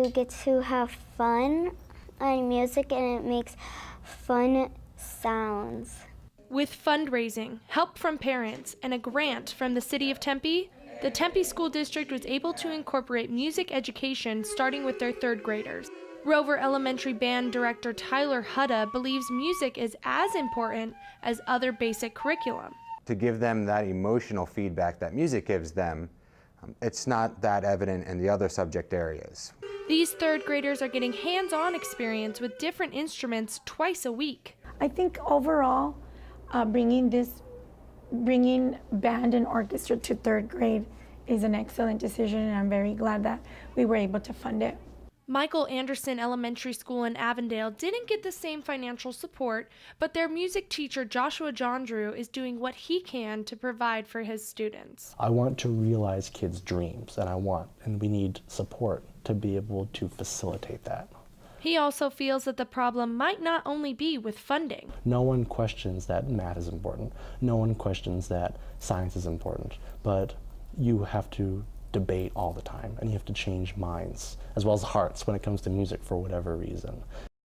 get to have fun on music and it makes fun sounds. With fundraising, help from parents, and a grant from the City of Tempe, the Tempe School District was able to incorporate music education starting with their third graders. Rover Elementary Band Director Tyler Hudda believes music is as important as other basic curriculum. To give them that emotional feedback that music gives them, um, it's not that evident in the other subject areas. These third graders are getting hands on experience with different instruments twice a week. I think overall, uh, bringing this, bringing band and orchestra to third grade is an excellent decision, and I'm very glad that we were able to fund it. Michael Anderson Elementary School in Avondale didn't get the same financial support, but their music teacher Joshua John Drew is doing what he can to provide for his students. I want to realize kids' dreams, and I want, and we need support to be able to facilitate that. He also feels that the problem might not only be with funding. No one questions that math is important. No one questions that science is important. But you have to debate all the time and you have to change minds as well as hearts when it comes to music for whatever reason.